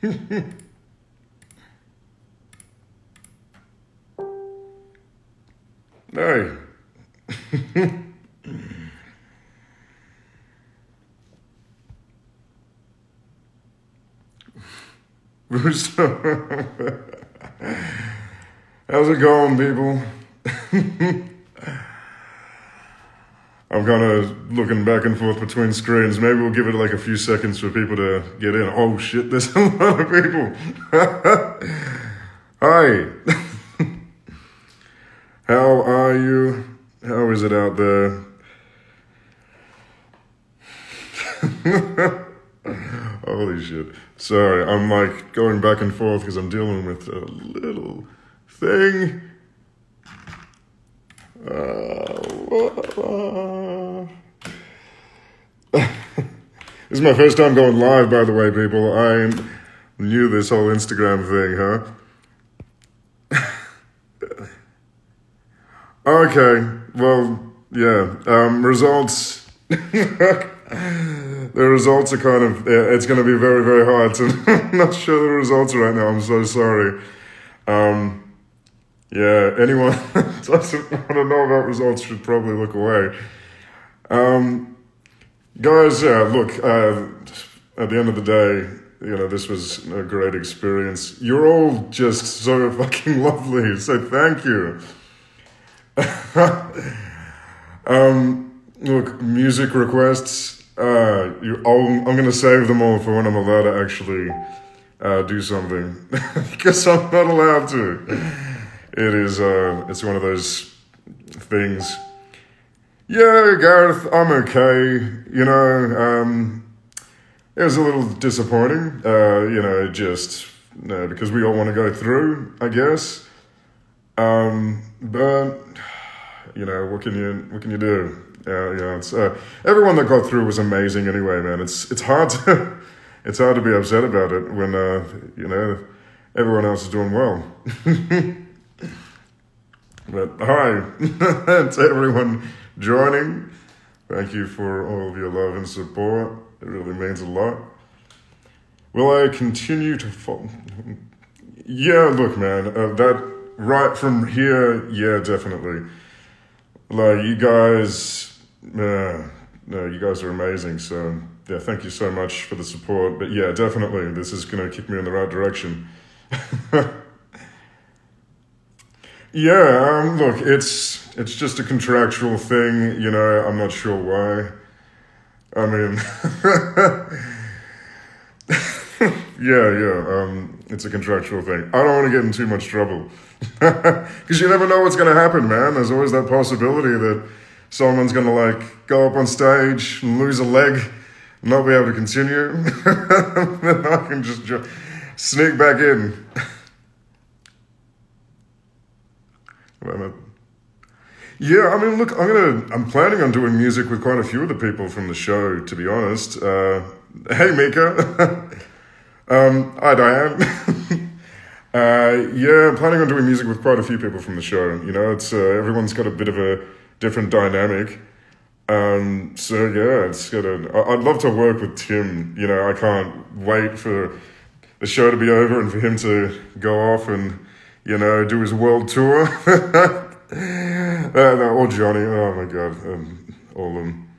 hey. How's it going, people? I'm kind of looking back and forth between screens. Maybe we'll give it like a few seconds for people to get in. Oh shit, there's a lot of people. Hi. How are you? How is it out there? Holy shit. Sorry, I'm like going back and forth because I'm dealing with a little thing. Uh, this is my first time going live, by the way, people. I knew this whole Instagram thing, huh? okay, well, yeah. Um, results. the results are kind of. Yeah, it's going to be very, very hard to. I'm not sure the results right now. I'm so sorry. Um, yeah, anyone doesn't want to know about results should probably look away. Um, guys, yeah, look, uh, at the end of the day, you know, this was a great experience. You're all just so fucking lovely, so thank you. um, look, music requests, uh, you, I'm going to save them all for when I'm allowed to actually uh, do something, because I'm not allowed to it is uh, it's one of those things. Yeah, Gareth, I'm okay. You know, um, it was a little disappointing. Uh, you know, just because we all want to go through, I guess. Um, but you know, what can you what can you do? Yeah, yeah. It's, uh, everyone that got through was amazing. Anyway, man, it's it's hard to it's hard to be upset about it when uh, you know everyone else is doing well. But hi to everyone joining. Thank you for all of your love and support. It really means a lot. Will I continue to? Yeah, look, man, uh, that right from here, yeah, definitely. Like you guys, uh, no, you guys are amazing. So yeah, thank you so much for the support. But yeah, definitely, this is gonna kick me in the right direction. Yeah, look, it's it's just a contractual thing, you know. I'm not sure why. I mean, yeah, yeah. Um, it's a contractual thing. I don't want to get in too much trouble because you never know what's going to happen, man. There's always that possibility that someone's going to like go up on stage and lose a leg, and not be able to continue. then I can just sneak back in. Yeah, I mean, look, I'm gonna, I'm planning on doing music with quite a few of the people from the show. To be honest, uh, hey Mika, um, hi Diane. uh, yeah, I'm planning on doing music with quite a few people from the show. You know, it's uh, everyone's got a bit of a different dynamic. Um, so yeah, it's gonna. I'd love to work with Tim. You know, I can't wait for the show to be over and for him to go off and you know, do his world tour. uh, no, or Johnny, oh my god, um, all of them.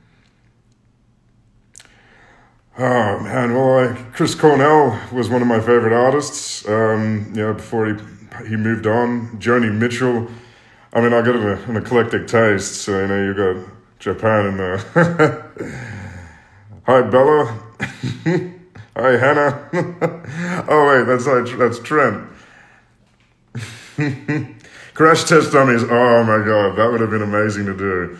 Oh man, well, I, Chris Cornell was one of my favorite artists. Um, you know, before he he moved on, Joni Mitchell. I mean, I got an, an eclectic taste, so you know, you got Japan in there. Hi, Bella. Hi, Hannah. oh wait, that's that's Trent. Crash test dummies. Oh my god, that would have been amazing to do.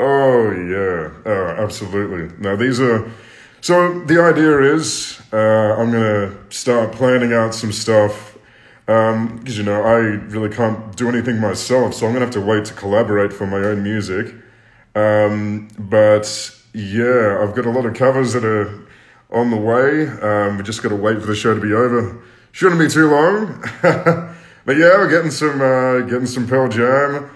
Oh yeah, oh, absolutely. Now these are. So the idea is, uh, I'm gonna start planning out some stuff because um, you know I really can't do anything myself, so I'm gonna have to wait to collaborate for my own music. Um, but yeah, I've got a lot of covers that are on the way. Um, we just got to wait for the show to be over. Shouldn't be too long. But yeah, we're getting some uh, getting some Pearl Jam,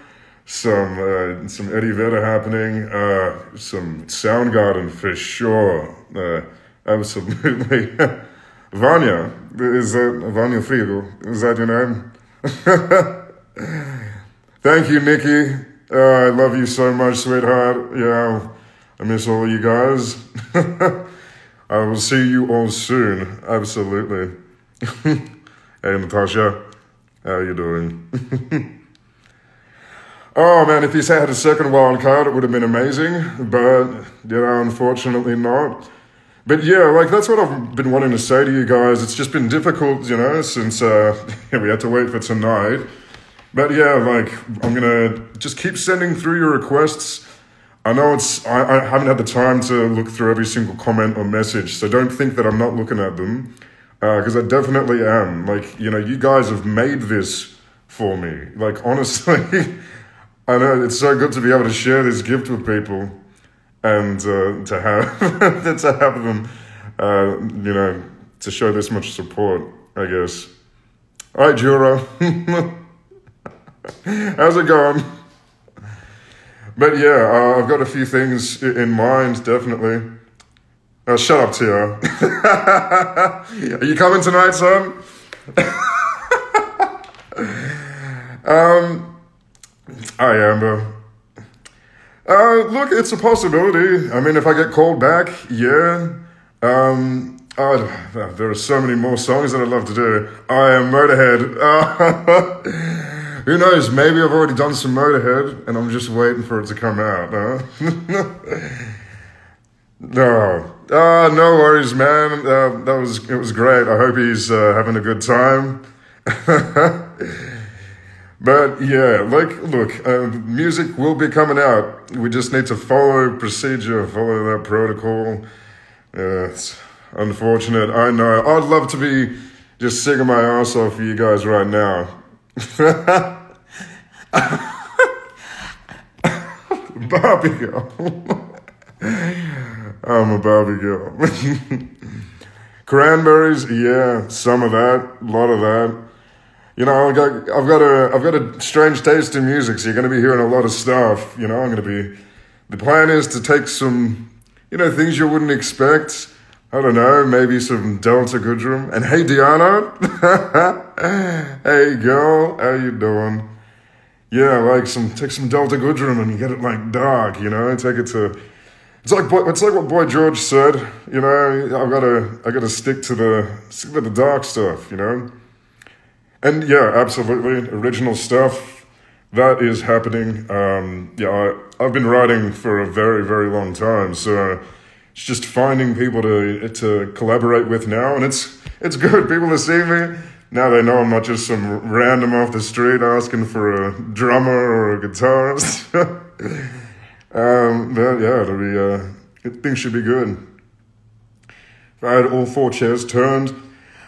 some uh, some Eddie Vedder happening, uh, some Soundgarden for sure, uh, absolutely. Vanya, is that Vanya Fiegel? Is that your name? Thank you, Nikki. Uh, I love you so much, sweetheart. Yeah, I miss all you guys. I will see you all soon. Absolutely. hey, Natasha. How you doing? oh man, if he had a second wild card, it would have been amazing. But you know, unfortunately not. But yeah, like that's what I've been wanting to say to you guys. It's just been difficult, you know, since uh, we had to wait for tonight. But yeah, like I'm gonna just keep sending through your requests. I know it's I, I haven't had the time to look through every single comment or message, so don't think that I'm not looking at them, because uh, I definitely am. Like you know, you guys have made this for me. Like honestly, I know it's so good to be able to share this gift with people and uh, to have to have them, uh, you know, to show this much support. I guess. All right, Jura. How's it going? But yeah, uh, I've got a few things in mind, definitely. Uh, shut up, Tia. Are you coming tonight, son? um, I am, bro. Uh, look, it's a possibility. I mean, if I get called back, yeah. Um, oh, there are so many more songs that I'd love to do. I am Motorhead. Uh, who knows? Maybe I've already done some Motorhead and I'm just waiting for it to come out. Huh? No, uh, no worries, man. Uh, that was it was great. I hope he's uh, having a good time. But yeah, like, look, uh, music will be coming out. We just need to follow procedure, follow that protocol. Uh, it's unfortunate. I know. I'd love to be just singing my ass off for you guys right now. Barbie girl. I'm a Barbie girl. Cranberries, yeah, some of that, a lot of that you know, I've got, I've got a, I've got a strange taste in music, so you're going to be hearing a lot of stuff. You know, I'm going to be. The plan is to take some, you know, things you wouldn't expect. I don't know, maybe some Delta Goodrem. And hey, Diana, hey girl, how you doing? Yeah, like some take some Delta Goodrem and you get it like dark. You know, take it to. It's like it's like what Boy George said. You know, I've got to I got to stick to the stick to the dark stuff. You know. And yeah, absolutely. Original stuff that is happening. Um, yeah, I, I've been writing for a very, very long time. So it's just finding people to to collaborate with now, and it's it's good. People to see me now. They know I'm not just some random off the street asking for a drummer or a guitarist. um, but yeah, it'll be. Uh, things should be good. If I had all four chairs turned,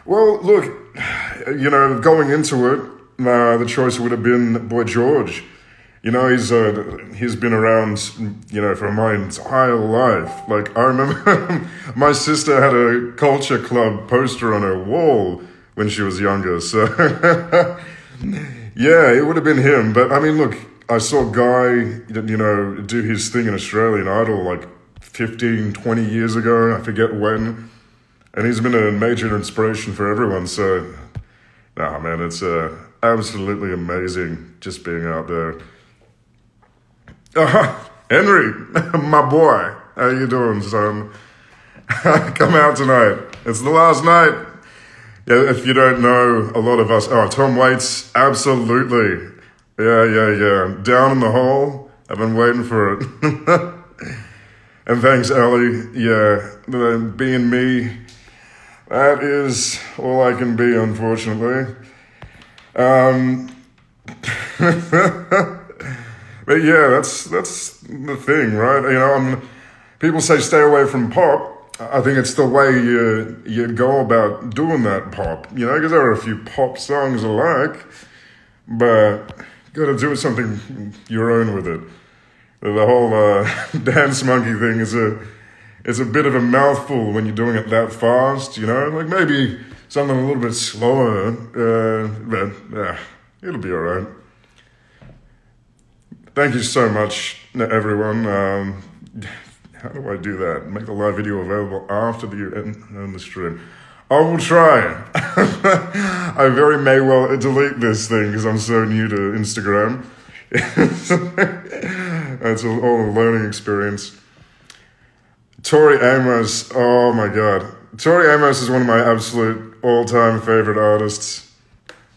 well, look, you know, going into it, uh, the choice would have been Boy George. You know, he's uh, he's been around, you know, for my entire life. Like I remember, my sister had a culture club poster on her wall when she was younger. So, yeah, it would have been him. But I mean, look, I saw Guy, you know, do his thing in Australian Idol like 15, 20 years ago. I forget when, and he's been a major inspiration for everyone. So Nah, man, it's uh, absolutely amazing just being out there. Uh, Henry, my boy, how you doing, son? Come out tonight. It's the last night. Yeah, if you don't know, a lot of us. Oh, Tom Waits, absolutely. Yeah, yeah, yeah. Down in the hole. I've been waiting for it. and thanks, Ellie. Yeah, being me that is all I can be, unfortunately. Um, but yeah, that's that's the thing, right? You know, I'm, people say stay away from pop. I think it's the way you you go about doing that pop. You know, because there are a few pop songs I like, but got to do something your own with it. The whole uh, dance monkey thing is a it's a bit of a mouthful when you're doing it that fast, you know? Like maybe something a little bit slower, uh, but uh, it'll be alright. Thank you so much, everyone. Um, how do I do that? Make the live video available after the end of the stream. I will try. I very may well delete this thing because I'm so new to Instagram. It's all a learning experience. Tori Amos, oh my god. Tori Amos is one of my absolute all time favorite artists.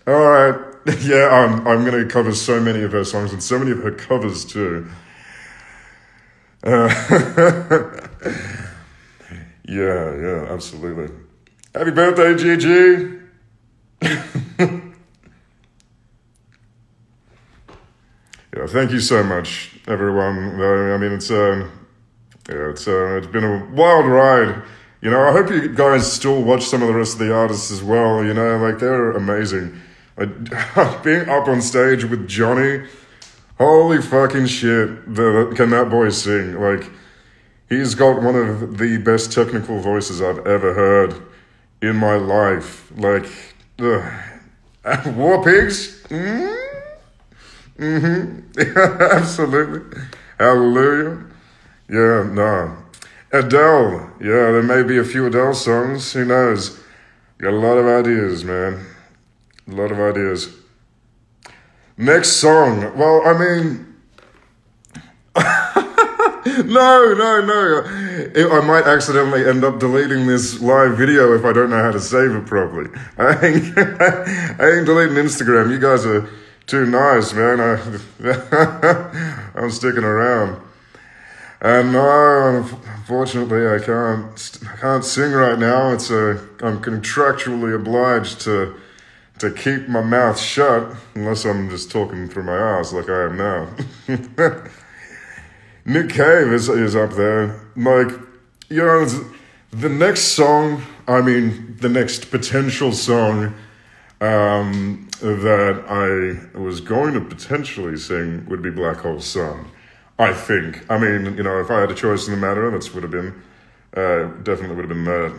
Alright, yeah, I'm, I'm to cover so many of her songs and so many of her covers too. Uh, yeah, yeah, absolutely. Happy birthday, Gigi! yeah, thank you so much, everyone. I mean, it's uh, yeah, it's uh, it's been a wild ride. You know, I hope you guys still watch some of the rest of the artists as well. You know, like they're amazing. Like, being up on stage with Johnny, holy fucking shit! The, can that boy sing? Like, he's got one of the best technical voices I've ever heard in my life. Like, ugh. War Pigs. Mm-hmm. Mm-hmm. Absolutely. Hallelujah. Yeah, no. Adele. Yeah, there may be a few Adele songs. Who knows? Got a lot of ideas, man. A lot of ideas. Next song. Well, I mean. no, no, no. I might accidentally end up deleting this live video if I don't know how to save it properly. I ain't, I ain't deleting Instagram. You guys are too nice, man. I, I'm sticking around. And no, unfortunately, I can't. I can't sing right now. It's a. I'm contractually obliged to to keep my mouth shut unless I'm just talking through my ass like I am now. Nick Cave is is up there. Like, you know, the next song. I mean, the next potential song um, that I was going to potentially sing would be Black Hole Sun. I think. I mean, you know, if I had a choice in the matter, that would have been, uh, definitely would have been that.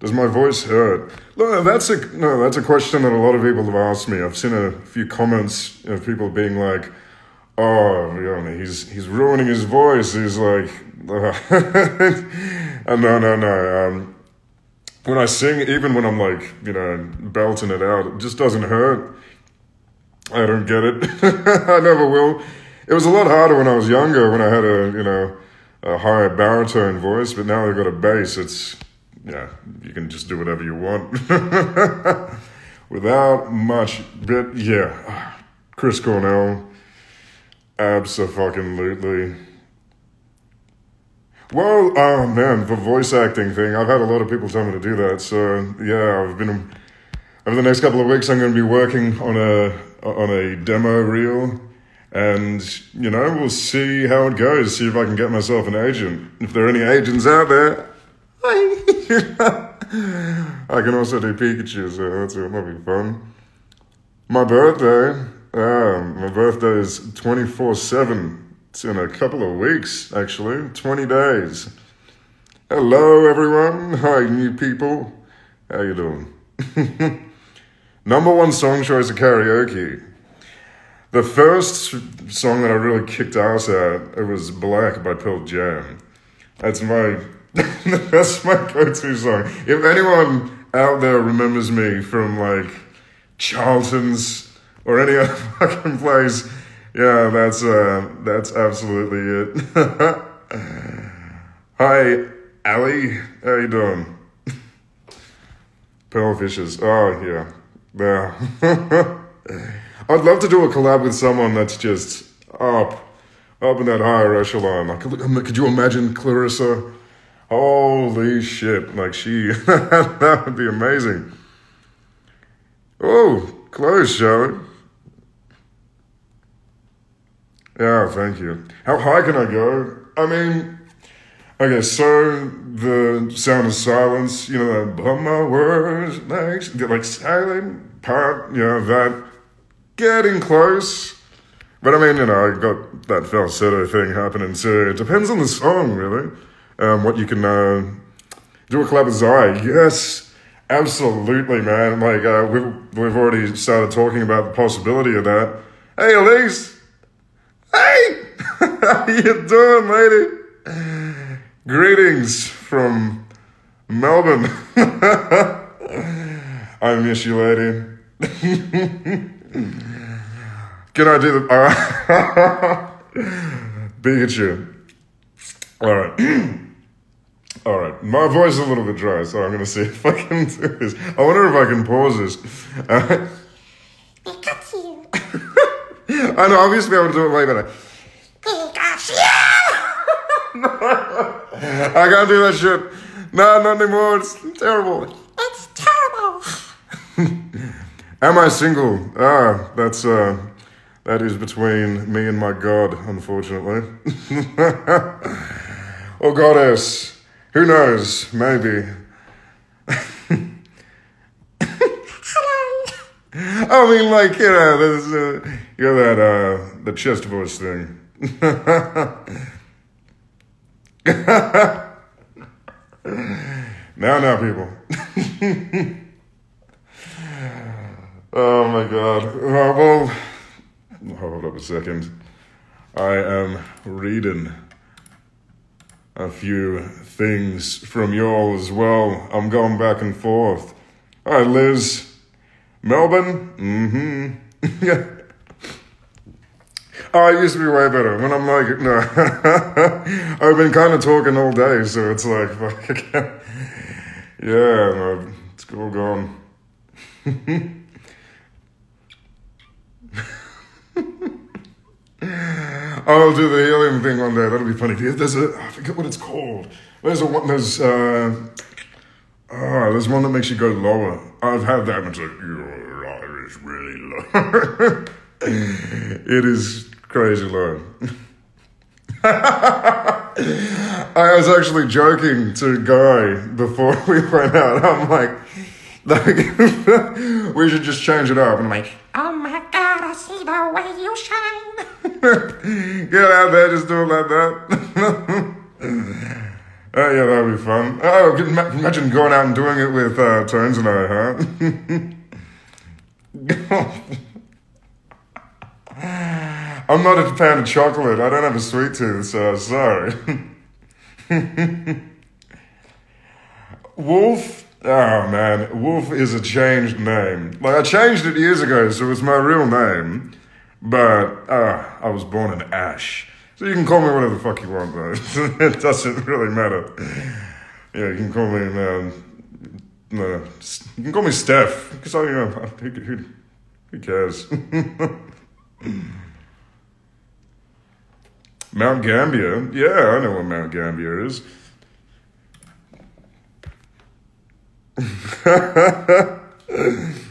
Does my voice hurt? No, that's a no. That's a question that a lot of people have asked me. I've seen a few comments of people being like, "Oh, you he's he's ruining his voice." He's like, "No, no, no." Um, when I sing, even when I'm like, you know, belting it out, it just doesn't hurt. I don't get it. I never will. It was a lot harder when I was younger, when I had a, you know, a higher baritone voice, but now I've got a bass. It's, yeah, you can just do whatever you want without much. But yeah, Chris Cornell, absolutely. Well, oh man, the voice acting thing. I've had a lot of people tell me to do that. So yeah, I've been over the next couple of weeks. I'm going to be working on a on a demo reel, and you know we'll see how it goes. See if I can get myself an agent. If there are any agents out there, I can also do Pikachu. So that's that'll be fun. My birthday. Um, my birthday is twenty four seven. It's in a couple of weeks, actually, 20 days. Hello, everyone. Hi, new people. How you doing? Number one song choice of karaoke. The first song that I really kicked ass at, it was Black by Pearl Jam. That's my, that's my go-to song. If anyone out there remembers me from like Charlton's or any other fucking place, yeah, that's uh, that's absolutely it. Hi, Ali. How you doing? Pearl Fishers. Oh yeah, yeah. I'd love to do a collab with someone that's just up, up in that higher echelon. Like, could you imagine Clarissa? Holy shit! Like she, that would be amazing. Oh, close, shall we? Yeah, thank you. How high can I go? I mean, okay, so the sound of silence, you know, that, but my words, like, like silent part, you know, that getting close. But I mean, you know, I got that falsetto thing happening too. It depends on the song, really. Um, what you can uh, do a collab with Zai. Yes, absolutely, man. Like, uh, we've, we've already started talking about the possibility of that. Hey, Elise! Hey! How you doing, lady? Greetings from Melbourne. I miss you, lady. Can I do the uh, Pikachu? All right. All right. My voice is a little bit dry, so I'm going to see if I can do this. I wonder if I can pause this. Uh. I know, obviously, I would do it way better. Pikachu. I can't do that shit. No, not anymore. It's terrible. It's terrible. Am I single? Ah, that's uh, that is between me and my God, unfortunately. oh, goddess, who knows? Maybe. I mean, like you know, there's uh, you know that uh, the chest voice thing. now, now, people. oh my God. Uh, well, hold up a second. I am reading a few things from y'all as well. I'm going back and forth. All right, Liz. Melbourne? Mm-hmm. oh, it used to be way better. When I'm like, no. I've been kind of talking all day, so it's like, fuck, Yeah, no, it's all gone. I'll do the helium thing one day. That'll be funny. There's a, I forget what it's called. There's a one, there's, uh, oh, there's one that makes you go lower. I've had that, and it's like, your is really low. it is crazy low. I was actually joking to Guy before we went out. I'm like, like we should just change it up. And I'm like, Oh my god, I see the way you shine. Get out there, just do it like that. Oh, yeah, that'd be fun. Oh, imagine going out and doing it with uh, Tones and I, huh? I'm not a fan of chocolate. I don't have a sweet tooth, so sorry. Wolf? Oh man, Wolf is a changed name. Like, I changed it years ago, so it's my real name. But, uh, I was born in Ash. So you can call me whatever the fuck you want, though. it doesn't really matter. Yeah, you can call me, man. No, you can call me Steph. Because I, you know, who, who, who cares? Mount Gambier? Yeah, I know what Mount Gambier is.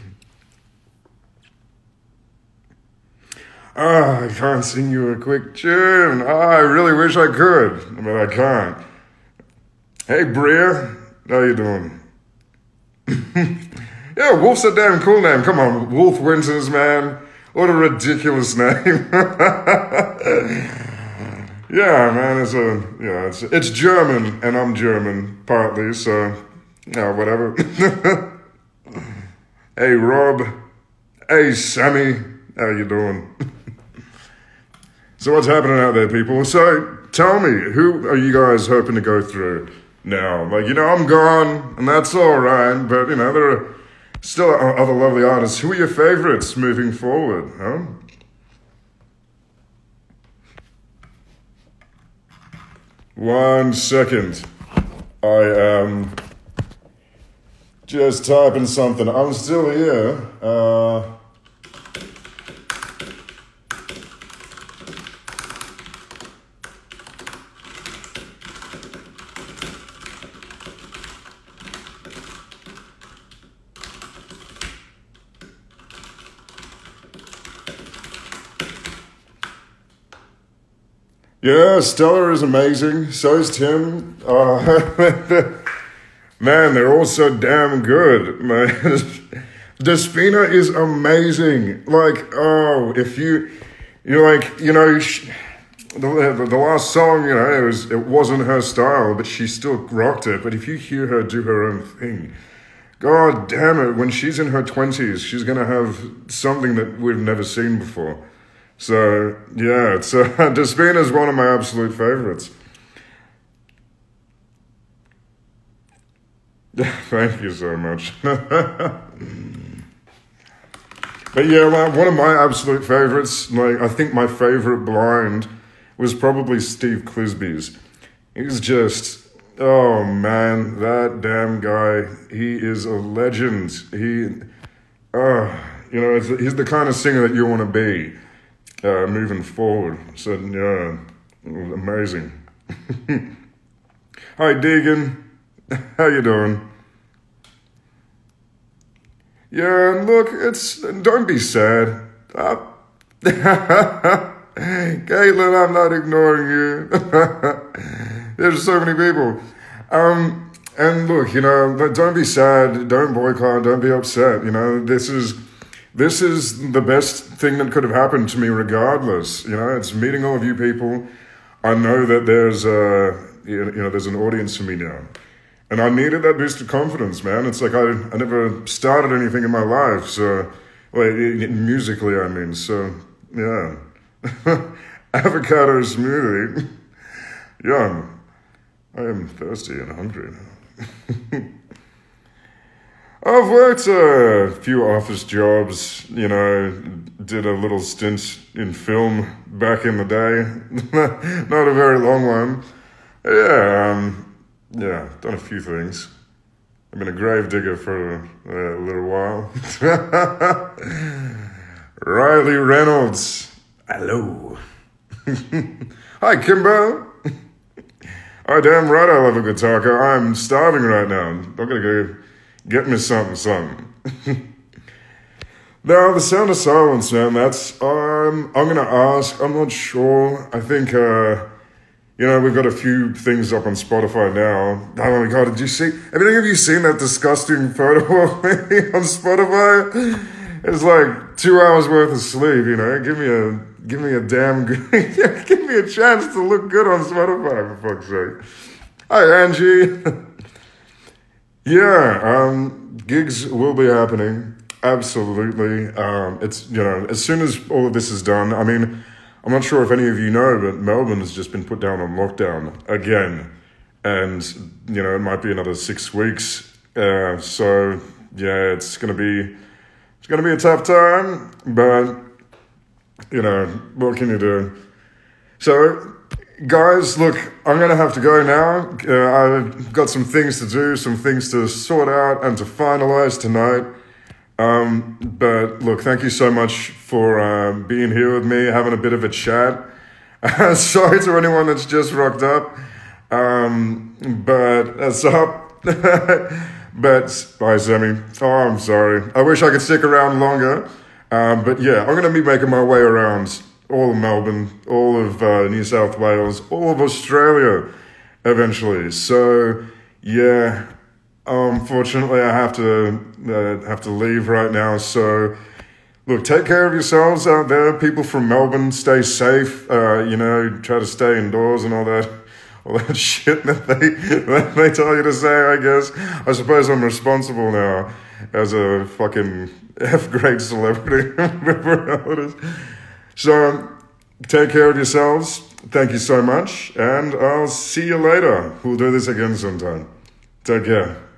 Ah, I can't sing you a quick tune. Ah, I really wish I could, but I can't. Hey, Bria, how you doing? yeah, Wolf's a damn cool name. Come on, Wolf Winters, man. What a ridiculous name. yeah, man, it's a yeah, it's it's German, and I'm German partly, so yeah, whatever. hey, Rob. Hey, Sammy. How you doing? So what's happening out there, people? So tell me, who are you guys hoping to go through now? Like, you know, I'm gone, and that's all right, but you know, there are still other lovely artists. Who are your favorites moving forward? Huh? One second. I am just typing something. I'm still here. Uh, yeah, Stellar is amazing. So is Tim. Uh, man, they're all so damn good. Man, Despina is amazing. Like, oh, if you, you're like, you know, sh the, the, the last song, you know, it was it wasn't her style, but she still rocked it. But if you hear her do her own thing, God damn it, when she's in her twenties, she's gonna have something that we've never seen before. So yeah, it's uh, Despina is one of my absolute favorites. Thank you so much. But yeah, like, one of my absolute favorites, like I think my favorite blind was probably Steve Clisby's. He's just, oh man, that damn guy. He is a legend. He, uh, you know, he's the kind of singer that you want to be uh, moving forward. So yeah, it was amazing. Hi, Deegan. How you doing? Yeah, and look, it's don't be sad. Uh, Caitlin, I'm not ignoring you. There's so many people. Um, and look, you know, but don't be sad, don't boycott, don't be upset. You know, this is this is the best thing that could have happened to me, regardless. You know, it's meeting all of you people. I know that there's uh, you know, there's an audience for me now. And I needed that boost of confidence, man. It's like I, I never started anything in my life, so, well, musically, I mean, so, yeah. Avocado smoothie. Yum. I am thirsty and hungry now. I've worked a few office jobs, you know, did a little stint in film back in the day. Not a very long one. Yeah, um, yeah, done a few things. I've been a grave digger for a, a little while. Riley Reynolds. Hello. Hi, Kimbo. Oh, damn right I love a good taco. I'm starving right now. I'm gonna go get me something, something. now, the sound of silence, man, that's, um, I'm gonna ask, I'm not sure. I think, uh, you know, we've got a few things up on Spotify now. Oh my god, did you see? Have any of you seen that disgusting photo of me on Spotify? It's like two hours worth of sleep, you know. Give me a, give me a damn good, give me a chance to look good on Spotify, for fuck's sake. Hi, Angie. Yeah, um, gigs will be happening. Absolutely. Um, it's, you know, as soon as all of this is done, I mean, I'm not sure if any of you know, but Melbourne has just been put down on lockdown again. And, you know, it might be another six weeks. Uh, so, yeah, it's going to be, it's going to be a tough time, but, you know, what can you do? So, guys, look, I'm going to have to go now. Uh, I've got some things to do, some things to sort out and to finalize tonight. Um, but look, thank you so much for um, being here with me, having a bit of a chat. Sorry to anyone that's just rocked up, um, but that's up. but bye, Sammy. Oh, I'm sorry. I wish I could stick around longer. Um, but yeah, I'm going to be making my way around all of Melbourne, all of uh, New South Wales, all of Australia eventually. So yeah, unfortunately, I have to uh, have to leave right now. So, look, take care of yourselves out there, people from Melbourne. Stay safe. Uh, you know, try to stay indoors and all that, all that shit that they that they tell you to say. I guess. I suppose I'm responsible now as a fucking f grade celebrity. So, take care of yourselves. Thank you so much, and I'll see you later. We'll do this again sometime. Take care.